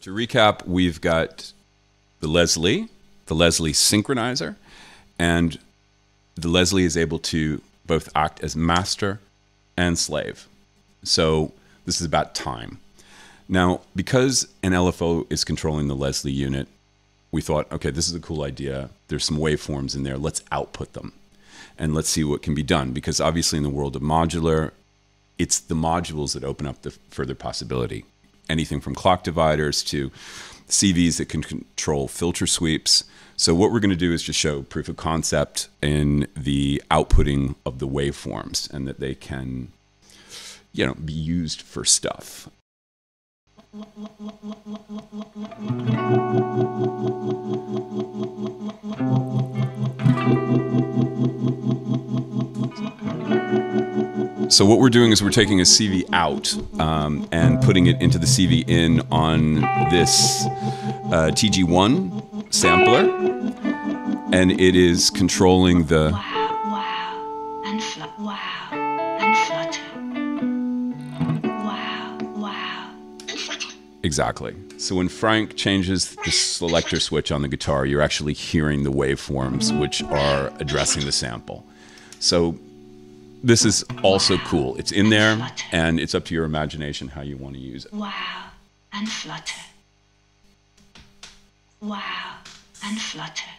to recap, we've got the Leslie, the LesLee synchronizer, and the Leslie is able to both act as master and slave. So this is about time. Now, because an LFO is controlling the Leslie unit, we thought, okay, this is a cool idea. There's some waveforms in there. Let's output them and let's see what can be done. Because obviously, in the world of modular, it's the modules that open up the further possibility. Anything from clock dividers to CVs that can control filter sweeps. So, what we're going to do is just show proof of concept in the outputting of the waveforms and that they can, you know, be used for stuff. So what we're doing is we're taking a CV out um, and putting it into the CV in on this uh, TG1 sampler, and it is controlling the Wow, wow, and fl- wow, and flutter. Wow, wow. Exactly. So when Frank changes the selector switch on the guitar, you're actually hearing the waveforms which are addressing the sample. So this is also cool. It's in there, and it's up to your imagination how you want to use it. Wow, and flutter. Wow, and flutter.